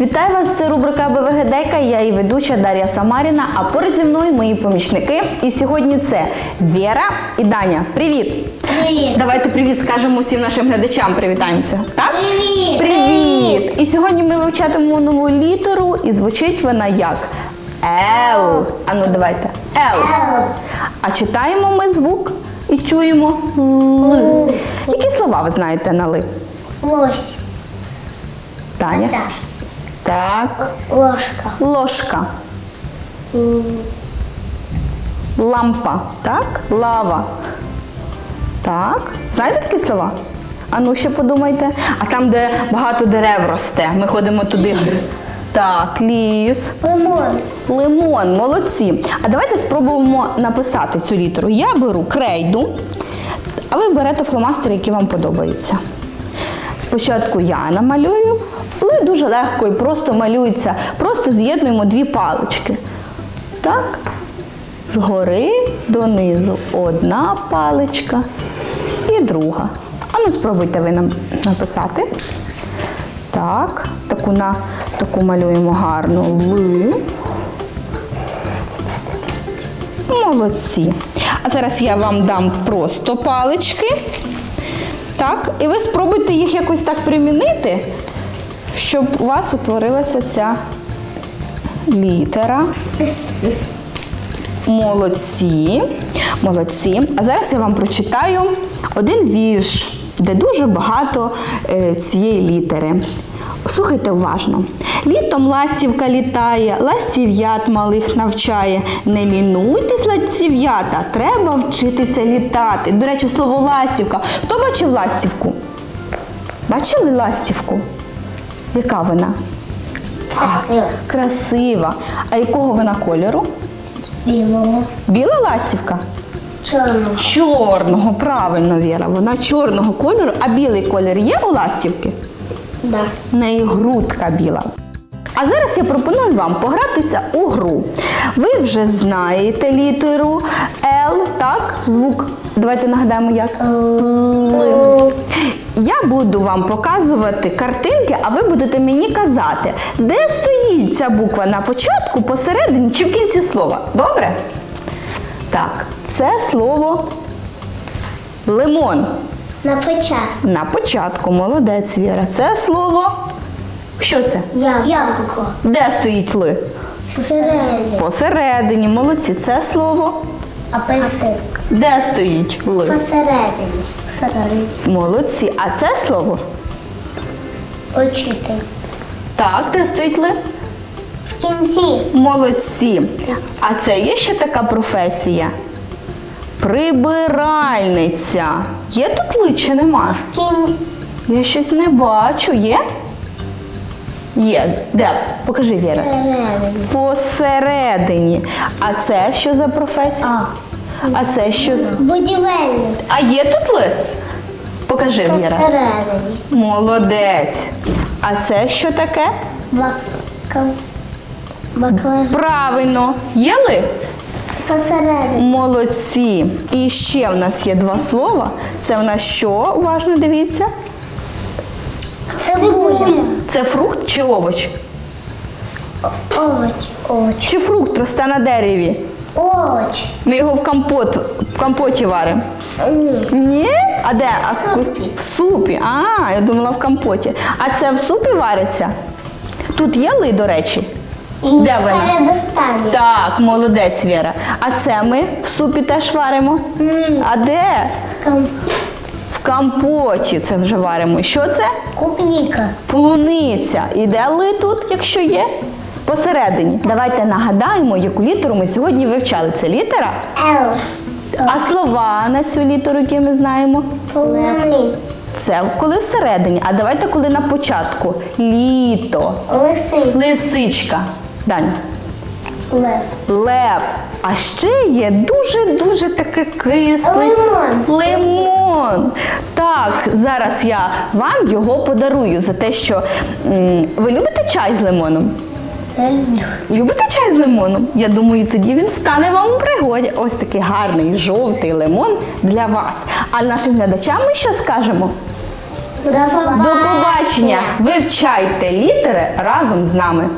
Вітаю вас! Це рубрика БВГДейка. Я її ведуча Дар'я Самаріна. А поруч зі мною мої помічники. І сьогодні це Віра і Даня. Привіт! Привіт. Давайте привіт скажемо всім нашим глядачам. Привітаємося. Так? Привіт. Привіт! І сьогодні ми вивчатимемо нову літеру, і звучить вона як Л. А ну давайте. Л. А читаємо ми звук і чуємо Л. Які слова ви знаєте на Ли? Лось. Таня? Так. Ложка. Ложка. Лампа. Так? Лава. Так. Знаєте такі слова? А ну ще подумайте. А там, де багато дерев росте, ми ходимо туди. Так, ліс. Лимон. Лимон, молодці. А давайте спробуємо написати цю літеру. Я беру крейду, а ви берете фломастери, які вам подобаються. Спочатку я намалюю, але дуже легко і просто малюється. Просто з'єднуємо дві палички. Так. Згори донизу одна паличка і друга. А ну спробуйте ви нам написати. Так, таку на таку малюємо гарну Ли. Молодці. А зараз я вам дам просто палички. Так, і ви спробуйте їх якось так примінити, щоб у вас утворилася ця літера. Молодці. Молодці. А зараз я вам прочитаю один вірш, де дуже багато е, цієї літери. Слухайте уважно. Літом ластівка літає, ластів'ят малих навчає. Не лінуйтесь, ластів'ята, треба вчитися літати. До речі, слово ластівка. Хто бачив ластівку? Бачили ластівку? Яка вона? Красиво. Красива. А якого вона кольору? Білого. Біла ластівка? Чорного. Чорного, правильно, Віра. Вона чорного кольору, а білий колір є у ластівки? Да. В неї грудка біла. А зараз я пропоную вам погратися у гру. Ви вже знаєте літеру Л, так? Звук. Давайте нагадаємо, як. Л. Я буду вам показувати картинки, а ви будете мені казати, де стоїть ця буква на початку, посередині чи в кінці слова. Добре? Так, це слово лимон. На початку. На початку, молодець Віра. Це слово. Що це? Яблуко. Де стоїть ли? Посередині. Посередині, молодці. Це слово. Апельсин. Де стоїть ли? Посередині. Посередині. Молодці. А це слово? Учитель. Так, де стоїть ли? В кінці. Молодці. А це є ще така професія? Прибиральниця. Є тут ли чи нема? В кін... Я щось не бачу. Є? Є. Де? Покажи, Віра. Посередині. Посередині. А це що за професія? А. А це що? за- Будівельник. А є тут ли? Покажи, Віра. Посередині. Молодець. А це що таке? Бака... Баклажан. Правильно. Є ли? Посередині. Молодці. І ще в нас є два слова. Це в нас що? Уважно дивіться. Цибуля. Це фрукт чи овоч? Овоч. Овоч. Чи фрукт росте на дереві? Овоч. Ми його в компот, в компоті варимо. Ні. Ні? А де? А в супі. В супі. А, я думала в компоті. А це в супі вариться? Тут є ли, до речі? Де вона? Передостанній. Так, молодець Віра. А це ми в супі теж варимо. Ні. А де? Ком... В компоті це вже варимо. Що це? Клубніка. Полуниця. І де ли тут, якщо є? Посередині. Давайте нагадаємо, яку літеру ми сьогодні вивчали. Це літера. Л. А слова на цю літеру, які ми знаємо? Полуниць. Це коли всередині. А давайте коли на початку. Літо. Лисиць. Лисичка. Дань. Лев. Лев. А ще є дуже-дуже таке кисле. Лимон. Лимон. Так, зараз я вам його подарую за те, що м, ви любите чай з лимоном? Любите чай з лимоном? Я думаю, тоді він стане вам у пригоді. Ось такий гарний жовтий лимон для вас. А нашим глядачам ми що скажемо? До побачення! Вивчайте літери разом з нами.